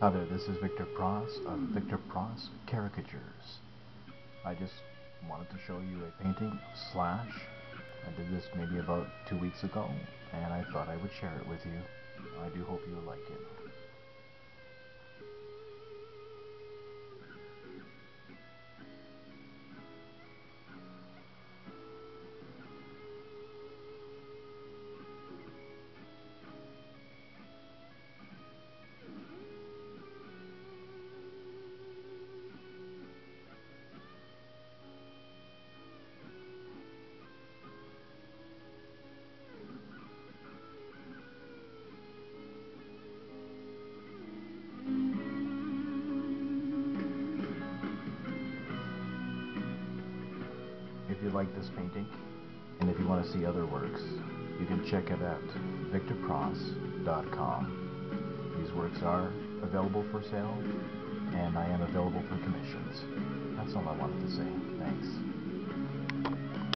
Hi there, this is Victor Pross of Victor Pross Caricatures. I just wanted to show you a painting of Slash. I did this maybe about two weeks ago, and I thought I would share it with you. I do hope you like If you like this painting, and if you want to see other works, you can check it at victorpross.com. These works are available for sale, and I am available for commissions. That's all I wanted to say. Thanks.